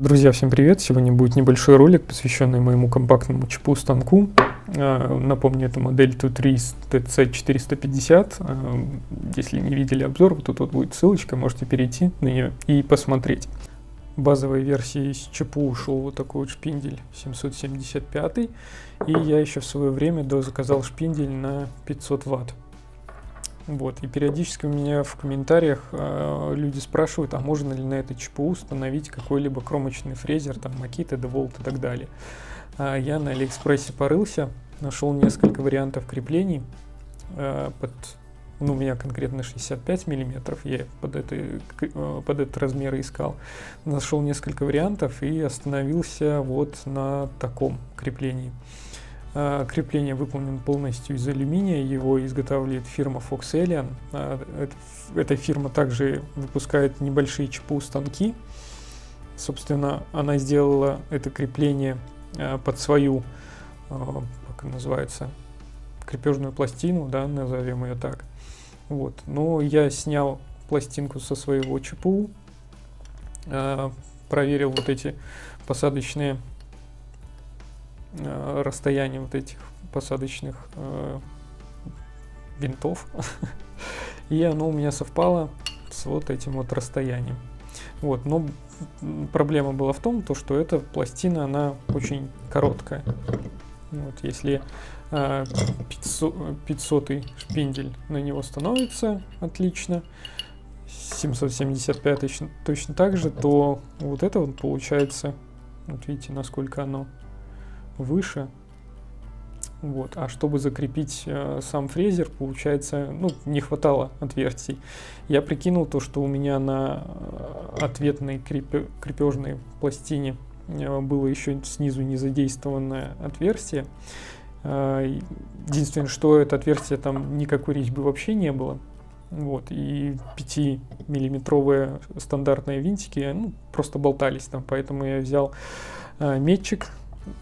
Друзья, всем привет! Сегодня будет небольшой ролик, посвященный моему компактному ЧПУ станку. А, напомню, это модель T3 TC450. А, если не видели обзор, вот тут будет ссылочка, можете перейти на нее и посмотреть. Базовой версии из ЧПУ ушел вот такой вот шпиндель 775. И я еще в свое время дозаказал шпиндель на 500 ватт. Вот. И периодически у меня в комментариях э, люди спрашивают, а можно ли на этой ЧПУ установить какой-либо кромочный фрезер, там, Makita, DeWalt и так далее. А я на Алиэкспрессе порылся, нашел несколько вариантов креплений э, под ну, у меня конкретно 65 миллиметров, я под, это, э, под этот размер искал. Нашел несколько вариантов и остановился вот на таком креплении. А, крепление выполнено полностью из алюминия, его изготавливает фирма Fox Alien. А, эта фирма также выпускает небольшие ЧПУ станки. Собственно, она сделала это крепление а, под свою, как называется, крепежную пластину, да, назовем ее так. Вот. Но я снял пластинку со своего ЧПУ, проверил вот эти посадочные э, расстояние вот этих посадочных э, винтов. И оно у меня совпало с вот этим вот расстоянием. Вот, но проблема была в том, то, что эта пластина, она очень короткая. Вот, если э, 500, 500 шпиндель на него становится отлично, 775 точно, точно так же, то вот это вот получается, вот видите, насколько оно выше. Вот. А чтобы закрепить э, сам фрезер, получается, ну, не хватало отверстий. Я прикинул то, что у меня на э, ответной крепе, крепежной пластине э, было еще снизу не задействованное отверстие. Э, единственное, что это отверстие там никакой резьбы вообще не было. Вот, и 5-миллиметровые стандартные винтики ну, просто болтались там, поэтому я взял э, метчик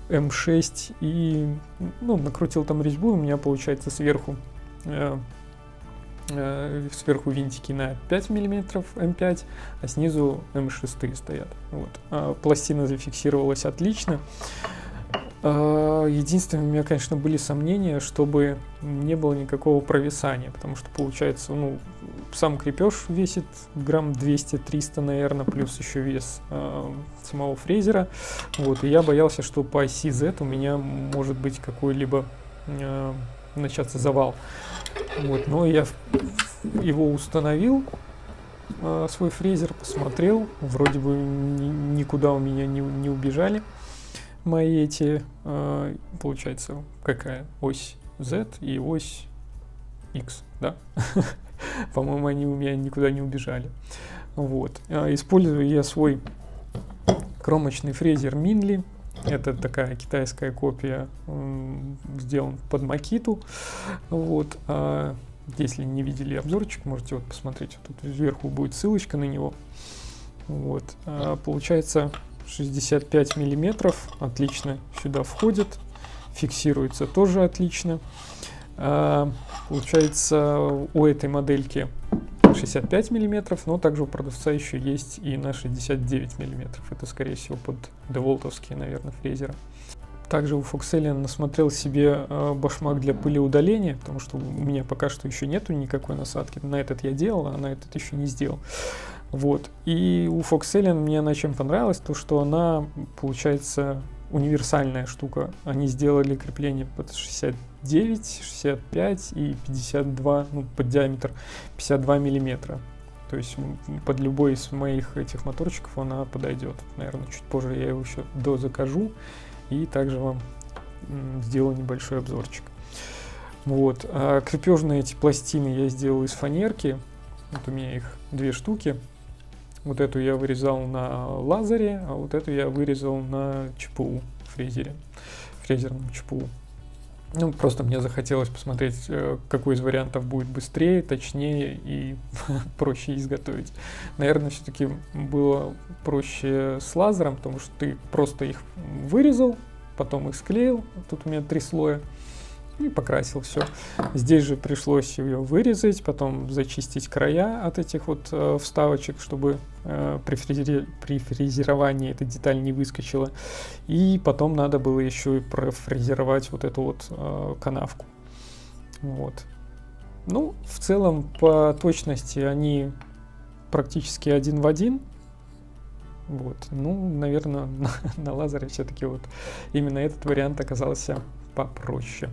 М6 и ну, накрутил там резьбу, у меня получается сверху э, э, сверху винтики на 5 мм М5, а снизу М6 стоят. Вот. А пластина зафиксировалась отлично. А, единственное, у меня, конечно, были сомнения, чтобы не было никакого провисания, потому что получается, ну, сам крепеж весит грамм 200-300, наверное, плюс еще вес э, самого фрезера. Вот, и я боялся, что по оси Z у меня может быть какой-либо э, начаться завал. Вот, но я его установил, э, свой фрезер, посмотрел, вроде бы ни, никуда у меня не, не убежали мои эти, э, получается, какая ось Z и ось X, да? По-моему, они у меня никуда не убежали. Вот. А, использую я свой кромочный фрезер Минли. Это такая китайская копия, сделан под Макиту. Вот. А, если не видели обзорчик, можете вот посмотреть. Тут сверху будет ссылочка на него. Вот. А, получается 65 миллиметров. Отлично сюда входит. Фиксируется тоже отлично. А, получается, у этой модельки 65 миллиметров, но также у продавца еще есть и на 69 миллиметров. Это, скорее всего, под деволтовские, наверное, фрезеры. Также у Foxelian насмотрел себе э, башмак для пылеудаления, потому что у меня пока что еще нету никакой насадки. На этот я делал, а на этот еще не сделал. Вот. И у Foxelian мне она чем понравилась, то что она, получается, универсальная штука. Они сделали крепление под 69, 65 и 52, ну, под диаметр 52 миллиметра. То есть под любой из моих этих моторчиков она подойдет. Наверное, чуть позже я его еще дозакажу и также вам сделаю небольшой обзорчик. Вот. А крепежные эти пластины я сделал из фанерки. Вот у меня их две штуки. Вот эту я вырезал на лазере, а вот эту я вырезал на ЧПУ фрезере, фрезерном ЧПУ. Ну, просто мне захотелось посмотреть, э, какой из вариантов будет быстрее, точнее и проще изготовить. Наверное, все-таки было проще с лазером, потому что ты просто их вырезал, потом их склеил. Тут у меня три слоя. И покрасил все. Здесь же пришлось ее вырезать, потом зачистить края от этих вот э, вставочек, чтобы э, при, фрези... при фрезеровании эта деталь не выскочила. И потом надо было еще и профрезеровать вот эту вот э, канавку. Вот. Ну, в целом, по точности они практически один в один. Вот. Ну, наверное, на, на лазере все-таки вот именно этот вариант оказался попроще.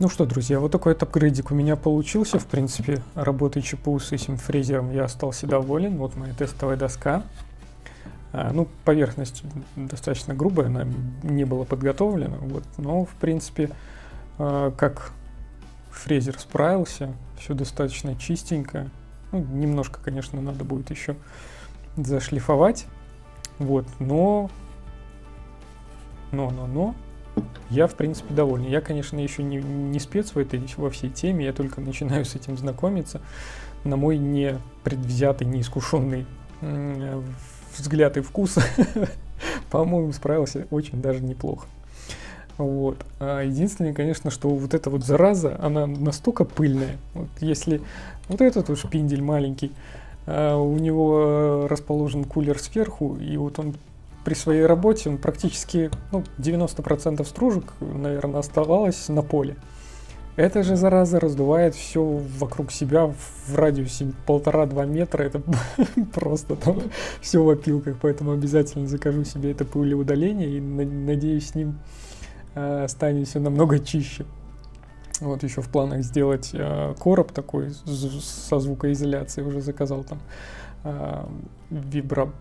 Ну что, друзья, вот такой вот апгрейдик у меня получился. В принципе, работой ЧПУ с этим фрезером я остался доволен. Вот моя тестовая доска. А, ну, поверхность достаточно грубая, она не была подготовлена. Вот, но, в принципе, а, как фрезер справился, все достаточно чистенько. Ну, немножко, конечно, надо будет еще зашлифовать. Вот, но... Но, но, но я, в принципе, доволен. Я, конечно, еще не, не спец в этой, во всей теме, я только начинаю с этим знакомиться. На мой не предвзятый, неискушенный взгляд и вкус, по-моему, справился очень даже неплохо. Вот. А единственное, конечно, что вот эта вот зараза, она настолько пыльная. Вот если вот этот вот шпиндель маленький, а у него расположен кулер сверху, и вот он при своей работе он практически ну, 90% стружек, наверное, оставалось на поле. Эта же зараза раздувает все вокруг себя в радиусе полтора-два метра. Это просто там все в опилках, поэтому обязательно закажу себе это пылеудаление и надеюсь с ним э, станет все намного чище. Вот еще в планах сделать э, короб такой со звукоизоляцией уже заказал там э, вибро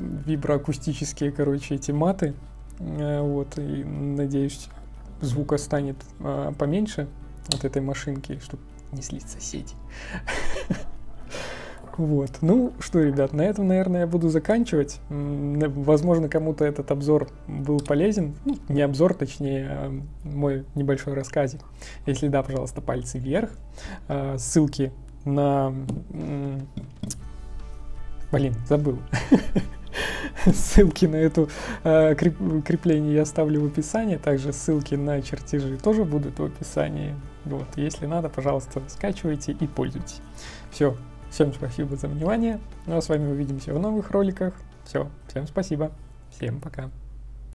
виброакустические, короче, эти маты. Э, вот, и надеюсь, звука станет а, поменьше от этой машинки, чтобы не слить соседей. Вот. Ну что, ребят, на этом, наверное, я буду заканчивать. Возможно, кому-то этот обзор был полезен. Ну, не обзор, точнее, а мой небольшой рассказик. Если да, пожалуйста, пальцы вверх. А, ссылки на... Блин, забыл. Ссылки на это э, крепление я оставлю в описании. Также ссылки на чертежи тоже будут в описании. Вот, если надо, пожалуйста, скачивайте и пользуйтесь. Все, всем спасибо за внимание. Ну а с вами увидимся в новых роликах. Все, всем спасибо. Всем пока.